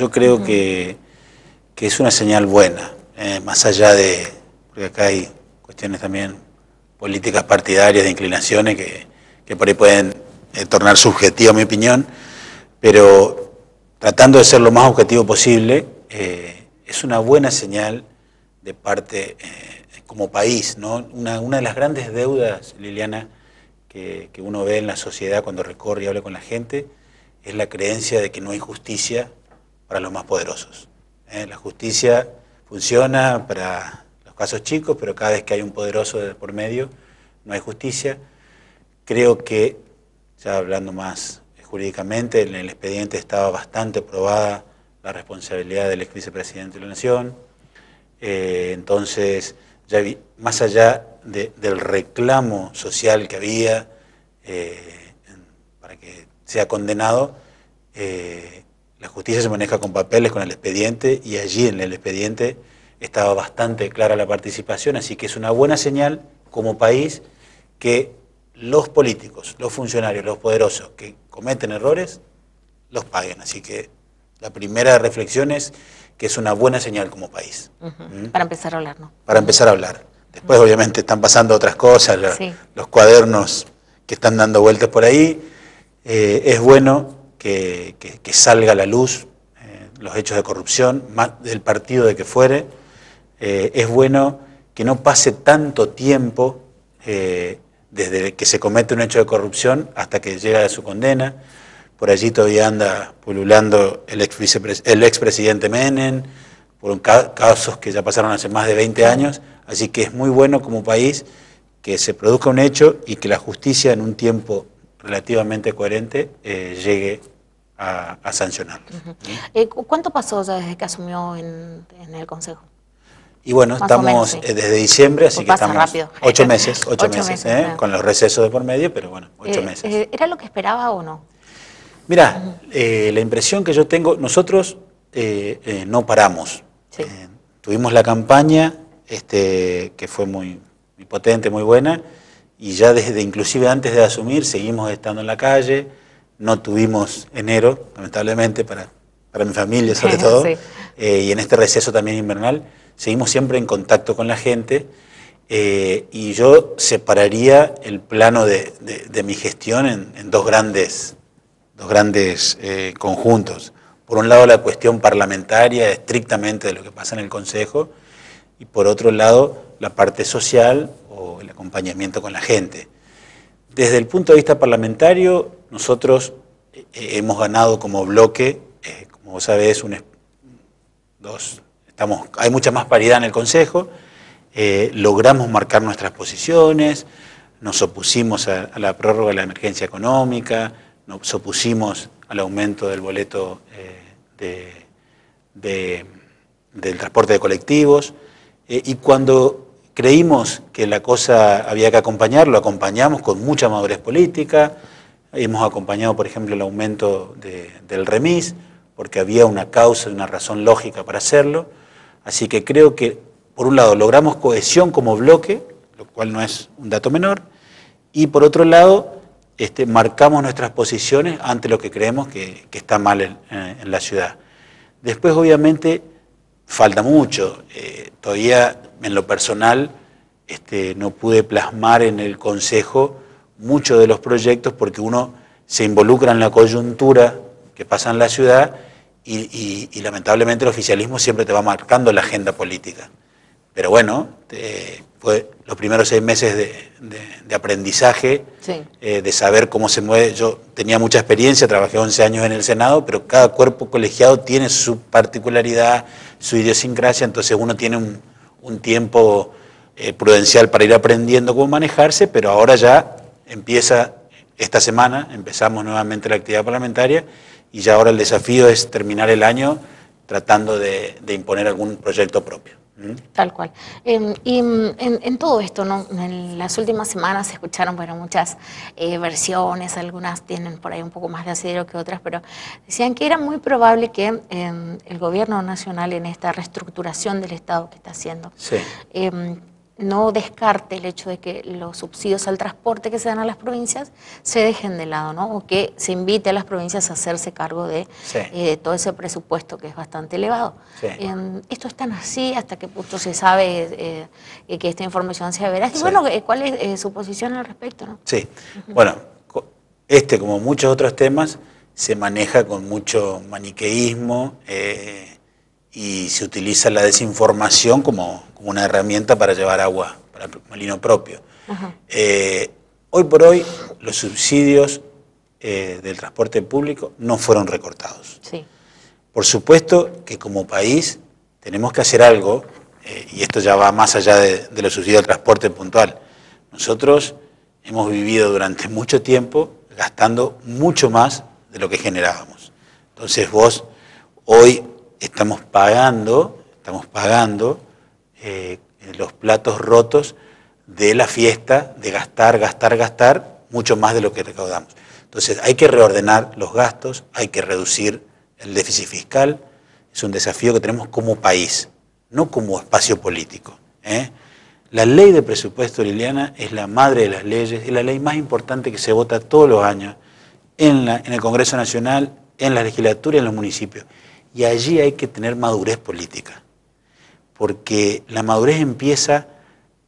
yo creo que, es una señal buena, eh, más allá de, porque acá hay cuestiones también políticas partidarias de inclinaciones que, por ahí pueden eh, tornar subjetiva mi opinión, pero tratando de ser lo más objetivo posible, eh, es una buena señal de parte como país, ¿no? Una, una, de las grandes deudas, Liliana, que, que uno ve en la sociedad cuando recorre y habla con la gente, es la creencia de que no hay justicia para los más poderosos. ¿eh? La justicia funciona para los casos chicos, pero cada vez que hay un poderoso por medio, no hay justicia. Creo que, ya hablando más jurídicamente, en el expediente estaba bastante probada la responsabilidad del ex vicepresidente de la Nación. Eh, entonces, ya más allá del reclamo social que había eh, para que sea condenado, la justicia se maneja con papeles, con el expediente, y allí en el expediente estaba bastante clara la participación, así que es una buena señal como país que los políticos, los funcionarios, los poderosos que cometen errores, los paguen. Así que la primera reflexión es que es una buena señal como país. ¿Mm? Para empezar a hablar, ¿no? Para empezar a hablar. Después, obviamente, están pasando otras cosas, los cuadernos que están dando vueltas por ahí, eh, es bueno que, salga a la luz eh, los hechos de corrupción, más del partido de que fuere. Eh, es bueno que no pase tanto tiempo desde que se comete un hecho de corrupción hasta que llega a su condena. Por allí todavía anda pululando el, ex el expresidente Menem, por casos que ya pasaron hace más de 20 años. Así que es muy bueno como país que se produzca un hecho y que la justicia en un tiempo relativamente coherente eh, llegue a, sancionar. Eh, ¿Cuánto pasó desde que asumió en, el Consejo? Y bueno, estamos eh, desde diciembre, así que estamos rápido. ocho meses, ocho, meses, con los recesos de por medio, pero bueno, ocho meses. ¿Era lo que esperaba o no? Mira, la impresión que yo tengo, nosotros no paramos. tuvimos la campaña este, que fue muy, muy potente, muy buena, y ya desde inclusive antes de asumir seguimos estando en la calle, no tuvimos enero, lamentablemente, para, para mi familia sobre todo, eh, y en este receso también invernal, seguimos siempre en contacto con la gente, eh, y yo separaría el plano de, mi gestión en, dos grandes, dos grandes eh, conjuntos. Por un lado la cuestión parlamentaria, estrictamente de lo que pasa en el Consejo, y por otro lado la parte social o el acompañamiento con la gente. Desde el punto de vista parlamentario, nosotros eh, hemos ganado como bloque, eh, como vos sabés, un, dos, estamos, hay mucha más paridad en el Consejo, eh, logramos marcar nuestras posiciones, nos opusimos a, la prórroga de la emergencia económica, nos opusimos al aumento del boleto del transporte de colectivos, y cuando Creímos que la cosa había que acompañar, lo acompañamos con mucha madurez política, hemos acompañado, por ejemplo, el aumento del remis, porque había una causa y una razón lógica para hacerlo, así que creo que, por un lado, logramos cohesión como bloque, lo cual no es un dato menor, y por otro lado, este, marcamos nuestras posiciones ante lo que creemos que, está mal en, la ciudad. Después, obviamente, falta mucho. Eh, todavía en lo personal este, no pude plasmar en el Consejo muchos de los proyectos porque uno se involucra en la coyuntura que pasa en la ciudad y, lamentablemente el oficialismo siempre te va marcando la agenda política. Pero bueno, fue los primeros seis meses de, aprendizaje, eh, de saber cómo se mueve. Yo tenía mucha experiencia, trabajé 11 años en el Senado, pero cada cuerpo colegiado tiene su particularidad, su idiosincrasia, entonces uno tiene un, un tiempo eh, prudencial para ir aprendiendo cómo manejarse, pero ahora ya empieza esta semana, empezamos nuevamente la actividad parlamentaria y ya ahora el desafío es terminar el año tratando de imponer algún proyecto propio. Tal cual. Em, y mm, en, todo esto, ¿no? en las últimas semanas se escucharon bueno, muchas eh, versiones, algunas tienen por ahí un poco más de asidero que otras, pero decían que era muy probable que em, el gobierno nacional en esta reestructuración del Estado que está haciendo, em, no descarte el hecho de que los subsidios al transporte que se dan a las provincias se dejen de lado, ¿no? O que se invite a las provincias a hacerse cargo de eh, todo ese presupuesto que es bastante elevado. esto es tan así, hasta qué punto se sabe eh, que esta información sea veraz. Y bueno, ¿cuál es su posición al respecto? ¿no? Sí, bueno, este como muchos otros temas se maneja con mucho maniqueísmo y se utiliza la desinformación como, una herramienta para llevar agua para el molino propio. Eh, hoy por hoy los subsidios eh, del transporte público no fueron recortados. Por supuesto que como país tenemos que hacer algo, eh, y esto ya va más allá de, de los subsidios del transporte puntual. Nosotros hemos vivido durante mucho tiempo gastando mucho más de lo que generábamos. Entonces vos hoy estamos pagando, estamos pagando eh, los platos rotos de la fiesta, de gastar, gastar, gastar, mucho más de lo que recaudamos. Entonces hay que reordenar los gastos, hay que reducir el déficit fiscal, es un desafío que tenemos como país, no como espacio político. ¿eh? La ley de presupuesto, Liliana, es la madre de las leyes, es la ley más importante que se vota todos los años en, en el Congreso Nacional, en la legislatura y en los municipios. Y allí hay que tener madurez política, porque la madurez empieza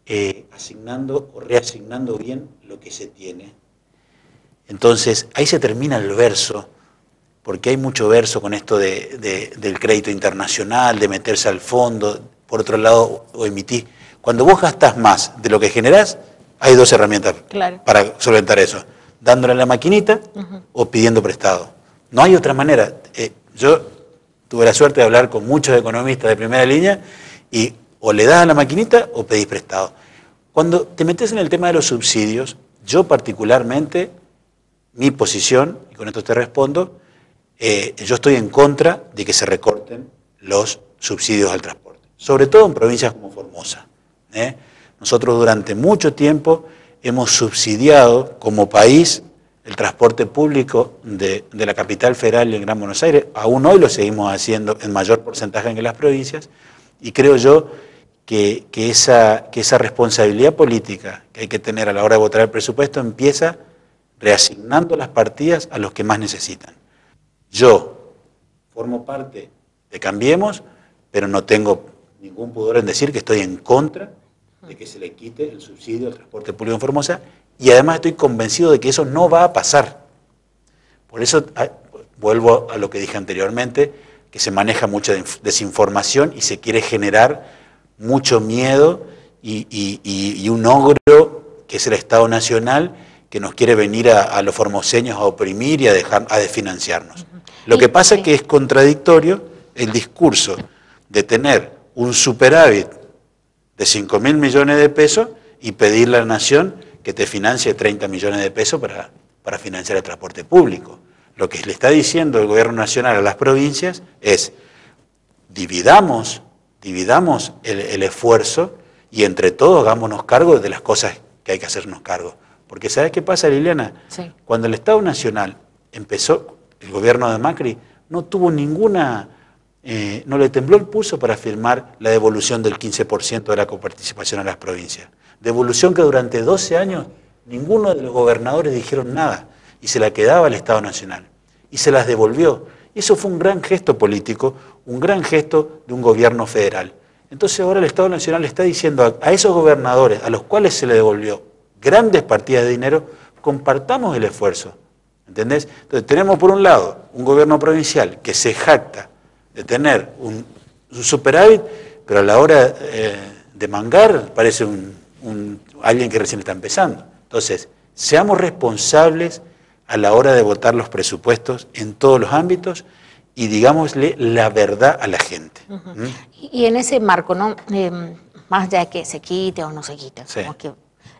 eh, asignando o reasignando bien lo que se tiene. Entonces, ahí se termina el verso, porque hay mucho verso con esto de, del crédito internacional, de meterse al fondo, por otro lado, o emitir. Cuando vos gastas más de lo que generás, hay dos herramientas para solventar eso, dándole a la maquinita o pidiendo prestado. No hay otra manera. Eh, yo Tuve la suerte de hablar con muchos economistas de primera línea y o le das a la maquinita o pedís prestado. Cuando te metes en el tema de los subsidios, yo particularmente, mi posición, y con esto te respondo, eh, yo estoy en contra de que se recorten los subsidios al transporte, sobre todo en provincias como Formosa. ¿eh? Nosotros durante mucho tiempo hemos subsidiado como país el transporte público de, la capital federal y el Gran Buenos Aires. Aún hoy lo seguimos haciendo en mayor porcentaje en las provincias y creo yo que, esa, que esa responsabilidad política que hay que tener a la hora de votar el presupuesto empieza reasignando las partidas a los que más necesitan. Yo formo parte de Cambiemos, pero no tengo ningún pudor en decir que estoy en contra de que se le quite el subsidio al transporte público en Formosa y además estoy convencido de que eso no va a pasar. Por eso ah, vuelvo a lo que dije anteriormente, que se maneja mucha desinformación y se quiere generar mucho miedo y, un ogro que es el Estado Nacional que nos quiere venir a, los formoseños a oprimir y a, dejar, a desfinanciarnos. Lo que pasa es que es contradictorio el discurso de tener un superávit de 5 mil millones de pesos y pedirle a la nación que te financie 30 millones de pesos para, para financiar el transporte público. Lo que le está diciendo el gobierno nacional a las provincias es, dividamos, dividamos el, esfuerzo y entre todos hagámonos cargo de las cosas que hay que hacernos cargo. Porque ¿sabes qué pasa, Liliana? Cuando el Estado Nacional empezó, el gobierno de Macri no tuvo ninguna, eh, no le tembló el pulso para firmar la devolución del 15% de la coparticipación a las provincias. Devolución que durante 12 años ninguno de los gobernadores dijeron nada y se la quedaba el Estado Nacional. Y se las devolvió. Y eso fue un gran gesto político, un gran gesto de un gobierno federal. Entonces ahora el Estado Nacional está diciendo a, esos gobernadores a los cuales se le devolvió grandes partidas de dinero, compartamos el esfuerzo. ¿Entendés? Entonces tenemos por un lado un gobierno provincial que se jacta de tener un, superávit, pero a la hora eh, de mangar parece un, alguien que recién está empezando. Entonces, seamos responsables a la hora de votar los presupuestos en todos los ámbitos y digámosle la verdad a la gente. ¿Mm? Y en ese marco, ¿no? Em, más allá de que se quite o no se quite, que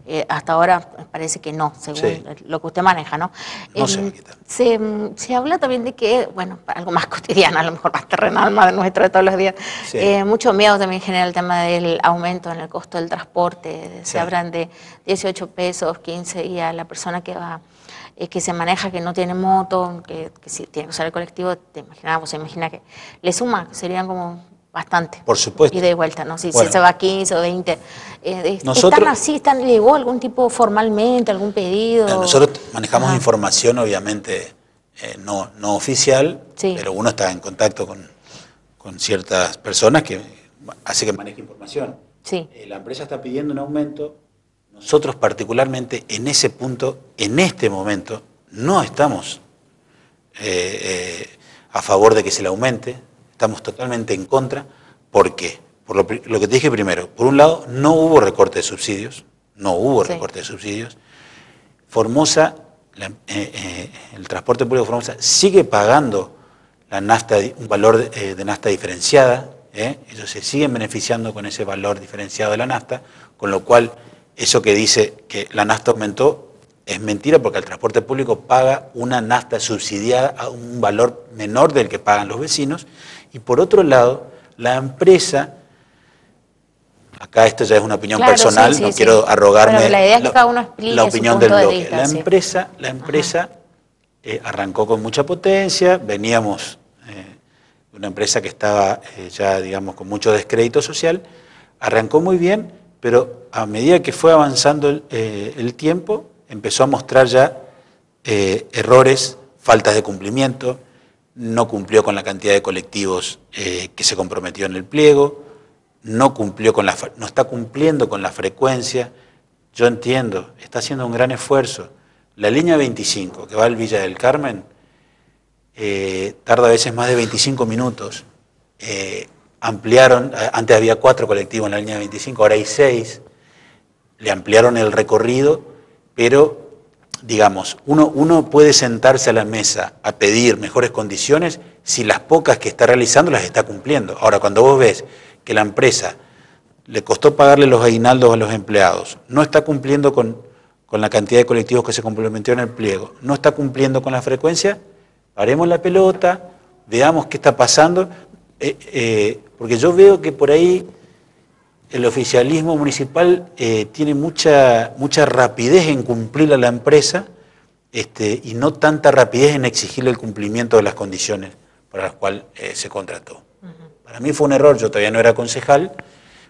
eh, hasta ahora parece que no, según lo que usted maneja, ¿no? no em, se, se, habla también de que, bueno, algo más cotidiano, a lo mejor más terrenal, más nuestro de todos los días, eh, mucho miedo también genera el tema del aumento en el costo del transporte, se hablan de 18 pesos, 15 y a la persona que va eh, que se maneja, que no tiene moto, que, si tiene que usar el colectivo, te imaginamos, se imagina que le suma, serían como bastante. Por supuesto. Y de vuelta, ¿no? Si Bueno. se va a 15 o 20. Eh, Nosotros- ¿Están así? Están, ¿Llegó algún tipo formalmente, algún pedido? Nosotros manejamos Ajá. información, obviamente, eh, no, no oficial, Sí. pero uno está en contacto con, con ciertas personas que hace que maneje información. Sí. Eh, la empresa está pidiendo un aumento. Nosotros particularmente en ese punto, en este momento, no estamos a favor de que se le aumente. Estamos totalmente en contra. ¿Por qué? Por lo, que te dije primero. Por un lado, no hubo recorte de subsidios. No hubo Sí. recorte de subsidios. Formosa, la- eh, eh, el transporte público de Formosa sigue pagando la nafta, un valor de, eh, de nafta diferenciada. ¿eh? Ellos se siguen beneficiando con ese valor diferenciado de la nafta, con lo cual eso que dice que la nafta aumentó es mentira porque el transporte público paga una nafta subsidiada a un valor menor del que pagan los vecinos. Y por otro lado, la empresa, acá esto ya es una opinión Claro, personal, sí, sí, no sí. quiero arrogarme Pero la idea es que cada uno explique la su opinión punto del de bloque. vista, la empresa, la empresa eh, arrancó con mucha potencia, veníamos eh, de una empresa que estaba eh, ya, digamos, con mucho descrédito social, arrancó muy bien, pero a medida que fue avanzando el, eh, el tiempo, empezó a mostrar ya eh, errores, faltas de cumplimiento, no cumplió con la cantidad de colectivos eh, que se comprometió en el pliego, no cumplió con la, no está cumpliendo con la frecuencia. Yo entiendo, está haciendo un gran esfuerzo. La línea 25 que va al Villa del Carmen eh, tarda a veces más de 25 minutos. Eh, ampliaron, antes había cuatro colectivos en la línea 25, ahora hay seis. Le ampliaron el recorrido, pero digamos, uno, uno puede sentarse a la mesa a pedir mejores condiciones si las pocas que está realizando las está cumpliendo. Ahora, cuando vos ves que la empresa le costó pagarle los aguinaldos a los empleados, no está cumpliendo con, con la cantidad de colectivos que se complementó en el pliego, no está cumpliendo con la frecuencia, paremos la pelota, veamos qué está pasando, eh, eh, porque yo veo que por ahí el oficialismo municipal eh, tiene mucha, mucha rapidez en cumplir a la empresa este, y no tanta rapidez en exigirle el cumplimiento de las condiciones para las cuales eh, se contrató. Para mí fue un error, yo todavía no era concejal,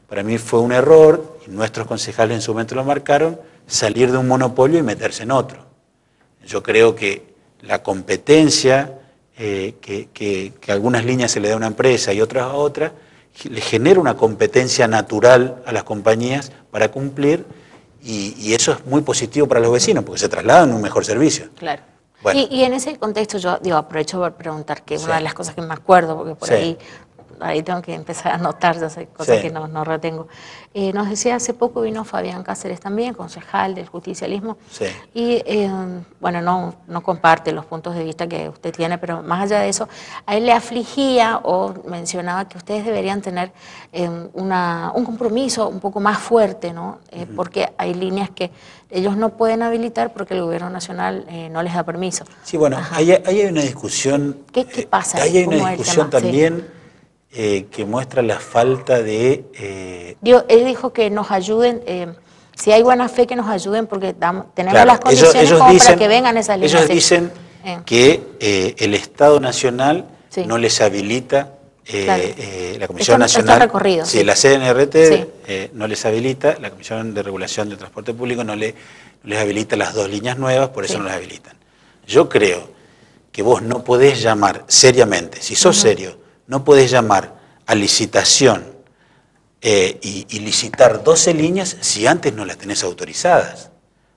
para mí fue un error, y nuestros concejales en su momento lo marcaron, salir de un monopolio y meterse en otro. Yo creo que la competencia eh, que, que- que algunas líneas se le da a una empresa y otras a otra, le genera una competencia natural a las compañías para cumplir y, y eso es muy positivo para los vecinos porque se trasladan un mejor servicio. Claro. Bueno. Y, y en ese contexto yo digo, aprovecho para preguntar, que Sí. una de las cosas que me acuerdo, porque por Sí. ahí, ahí tengo que empezar a anotar, ya sé, cosas Sí. que no, no retengo. Eh, nos decía hace poco vino Fabián Cáceres también, concejal del justicialismo, Sí. y eh, bueno, no, no comparte los puntos de vista que usted tiene, pero más allá de eso, a él le afligía o mencionaba que ustedes deberían tener eh, una, un compromiso un poco más fuerte, ¿no? Eh, Porque hay líneas que ellos no pueden habilitar porque el gobierno nacional eh, no les da permiso. Sí, bueno, ahí, ahí hay una discusión. ¿Qué- qué eh, pasa Ahí hay ¿Cómo una discusión tema? Sí. Eh, que muestra la falta de. eh, Digo, él dijo que nos ayuden, eh, si hay buena fe, que nos ayuden porque damos- tenemos claro, las condiciones como para que vengan esas líneas. ellos dicen que el Estado Nacional Sí. no les habilita. Claro. la Comisión Esto- esto Nacional. recorrido, sí, sí. la CNRT Sí. no les habilita, la Comisión de Regulación del Transporte Público no, le, no les habilita las dos líneas nuevas, por eso no las habilitan. Yo creo que vos no podés llamar seriamente, si sos serio, no podés llamar a licitación eh, y, y licitar 12 líneas si antes no las tenés autorizadas.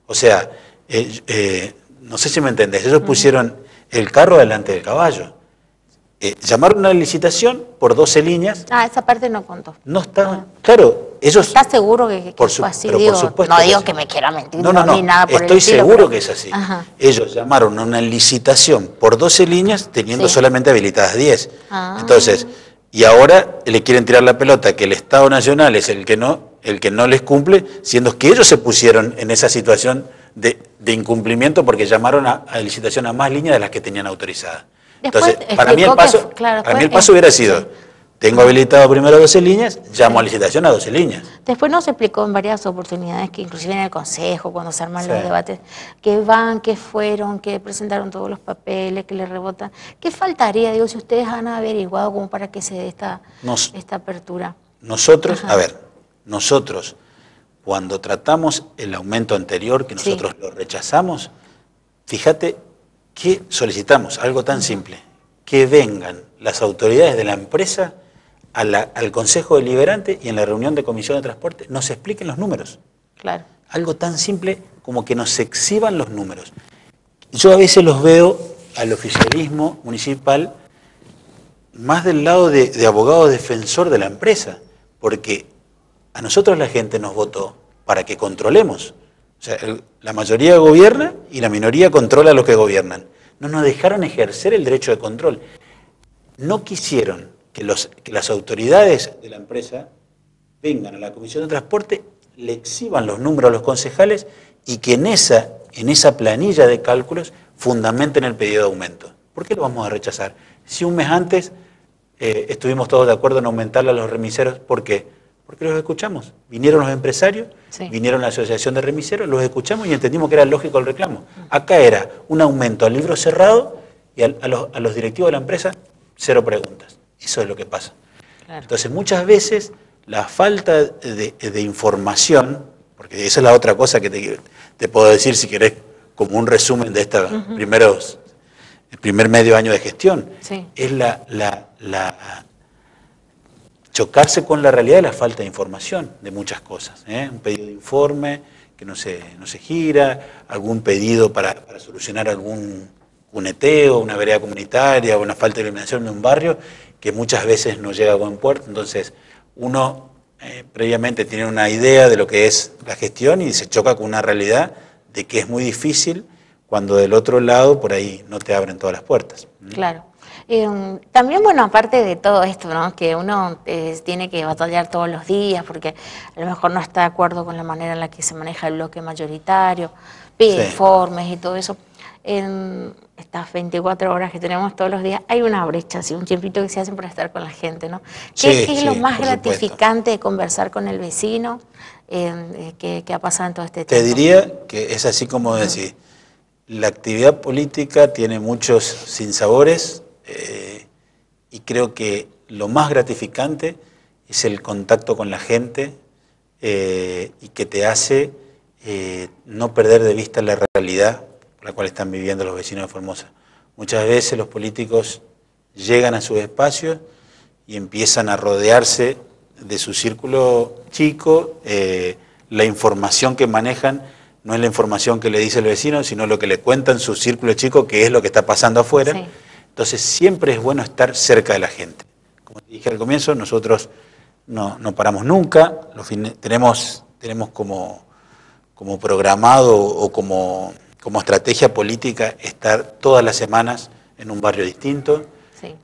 O sea, eh, eh, no sé si me entendés, ellos pusieron el carro delante del caballo. Llamaron a la licitación por 12 líneas, Ah, esa parte no contó. no está, claro, ellos... ¿Estás seguro que, que Por su- fue así? por supuesto no digo que me quiera mentir, No, no, no, ni nada por el estoy estilo, seguro pero- que es así. Ajá. Ellos llamaron a una licitación por 12 líneas teniendo Sí. solamente habilitadas 10. Ah. Entonces, y ahora le quieren tirar la pelota que el Estado Nacional es el que no, el que no les cumple, siendo que ellos se pusieron en esa situación de, de incumplimiento porque llamaron a, a licitación a más líneas de las que tenían autorizadas. Después Entonces, para mí el que- paso, claro, para mí el paso hubiera sido, tengo habilitado primero 12 líneas, llamo a licitación a 12 líneas. Después nos explicó en varias oportunidades que inclusive en el Consejo, cuando se arman los debates, que van, que fueron, que presentaron todos los papeles, que le rebotan. ¿Qué faltaría, digo, si ustedes han averiguado como para que se dé esta, esta apertura? Nosotros, a ver, nosotros, cuando tratamos el aumento anterior, que nosotros lo rechazamos, fíjate que solicitamos algo tan simple, que vengan las autoridades de la empresa al Consejo Deliberante y en la reunión de Comisión de Transporte nos expliquen los números. Claro. Algo tan simple como que nos exhiban los números. Yo a veces los veo al oficialismo municipal más del lado de, abogado defensor de la empresa, porque a nosotros la gente nos votó para que controlemos. O sea, la mayoría gobierna y la minoría controla a los que gobiernan. No nos dejaron ejercer el derecho de control. No quisieron que, los, que las autoridades de la empresa vengan a la Comisión de Transporte, le exhiban los números a los concejales y que en esa, en esa planilla de cálculos fundamenten el pedido de aumento. ¿Por qué lo vamos a rechazar? Si un mes antes eh, estuvimos todos de acuerdo en aumentarle a los remiseros, ¿por qué? Porque los escuchamos. Vinieron los empresarios, vinieron la Asociación de Remiseros, los escuchamos y entendimos que era lógico el reclamo. Acá era un aumento al libro cerrado y a, los, a los directivos de la empresa, cero preguntas. Eso es lo que pasa. Entonces, muchas veces la falta de, información, porque esa es la otra cosa que te, puedo decir si querés, como un resumen de estos primeros, el primer medio año de gestión, es la, la, chocarse con la realidad de la falta de información de muchas cosas. ¿eh? Un pedido de informe que no se, no se gira, algún pedido para, para solucionar algún cuneteo, una vereda comunitaria o una falta de iluminación en un barrio, que muchas veces no llega a buen puerto. Entonces, uno eh, previamente tiene una idea de lo que es la gestión y se choca con una realidad de que es muy difícil cuando del otro lado por ahí no te abren todas las puertas. Claro. Em, también, bueno, aparte de todo esto, ¿no? que uno eh, tiene que batallar todos los días porque a lo mejor no está de acuerdo con la manera en la que se maneja el bloque mayoritario, pide informes y todo eso en estas 24 horas que tenemos todos los días, hay una brecha, así, un tiempito que se hacen para estar con la gente, ¿no? ¿Qué, es lo más gratificante de conversar con el vecino eh, que, ha pasado en todo este tiempo? Te diría que es así como decir, la actividad política tiene muchos sinsabores eh, y creo que lo más gratificante es el contacto con la gente eh, y que te hace no perder de vista la realidad la cual están viviendo los vecinos de Formosa. Muchas veces los políticos llegan a sus espacios y empiezan a rodearse de su círculo chico. Eh, la información que manejan no es la información que le dice el vecino, sino lo que le cuentan su círculo chico, que es lo que está pasando afuera. Entonces siempre es bueno estar cerca de la gente. Como dije al comienzo, nosotros no, paramos nunca, tenemos, tenemos como, como programado o como como estrategia política estar todas las semanas en un barrio distinto.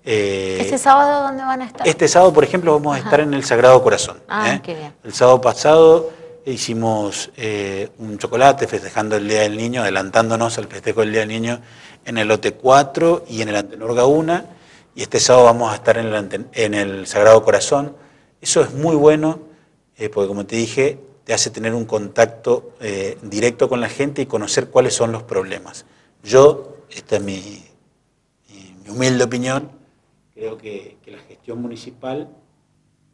Eh, ¿Este sábado dónde van a estar? Este sábado, por ejemplo, vamos a estar en el Sagrado Corazón. Ah, ¿eh? qué bien. El sábado pasado hicimos eh, un chocolate festejando el Día del Niño, adelantándonos al festejo del Día del Niño en el Lote 4 y en el Antenorga 1. Y este sábado vamos a estar en el, en el Sagrado Corazón. Eso es muy bueno, porque como te dije, te hace tener un contacto eh, directo con la gente y conocer cuáles son los problemas. Yo, esta es mi, humilde opinión, creo que, la gestión municipal,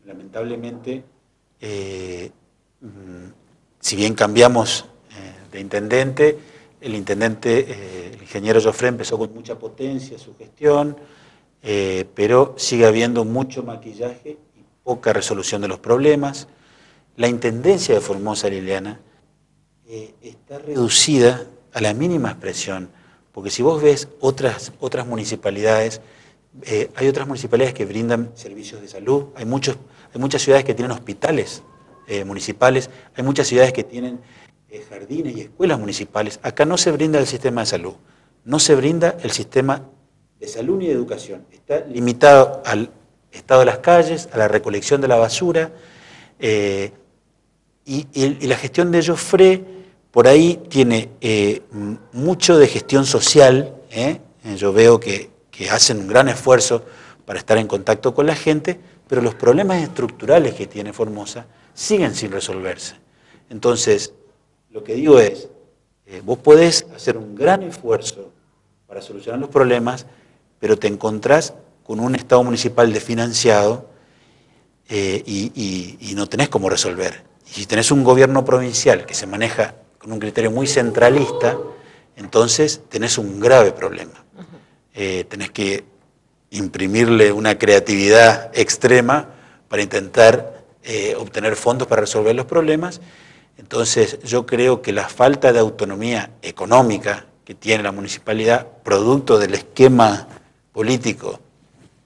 lamentablemente, eh, mm, si bien cambiamos eh, de intendente, el intendente, el ingeniero Joffre empezó con mucha potencia su gestión, pero sigue habiendo mucho maquillaje y poca resolución de los problemas la intendencia de Formosa Liliana eh, está reducida a la mínima expresión, porque si vos ves otras, otras municipalidades, eh, hay otras municipalidades que brindan servicios de salud, hay, muchos, hay muchas ciudades que tienen hospitales eh, municipales, hay muchas ciudades que tienen jardines y escuelas municipales. Acá no se brinda el sistema de salud, no se brinda el sistema de salud ni de educación. Está limitado al estado de las calles, a la recolección de la basura. Y, la gestión de Joffre por ahí tiene eh, mucho de gestión social. ¿eh? Yo veo que, hacen un gran esfuerzo para estar en contacto con la gente, pero los problemas estructurales que tiene Formosa siguen sin resolverse. Entonces, lo que digo es, eh, vos podés hacer un gran esfuerzo para solucionar los problemas, pero te encontrás con un Estado municipal desfinanciado eh, y, no tenés cómo resolver. Y si tenés un gobierno provincial que se maneja con un criterio muy centralista, entonces tenés un grave problema. Eh, tenés que imprimirle una creatividad extrema para intentar eh, obtener fondos para resolver los problemas. Entonces yo creo que la falta de autonomía económica que tiene la municipalidad, producto del esquema político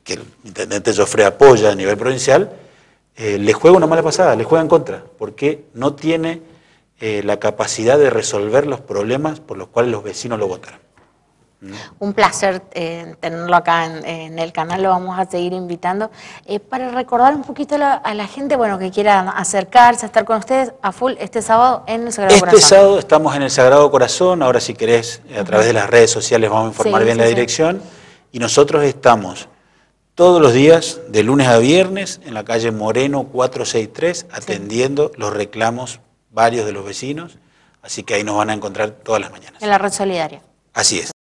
que el intendente Joffre apoya a nivel provincial, eh, le juega una mala pasada, le juega en contra, porque no tiene eh, la capacidad de resolver los problemas por los cuales los vecinos lo votaron. ¿Mm? Un placer eh, tenerlo acá en, el canal, lo vamos a seguir invitando. para recordar un poquito a la gente bueno, que quiera acercarse, a estar con ustedes a full este sábado en el Sagrado este Corazón. Este sábado estamos en el Sagrado Corazón, ahora si querés, a través de las redes sociales vamos a informar bien la dirección. Y nosotros estamos todos los días, de lunes a viernes, en la calle Moreno 463, atendiendo los reclamos varios de los vecinos. Así que ahí nos van a encontrar todas las mañanas. En la red solidaria. Así es.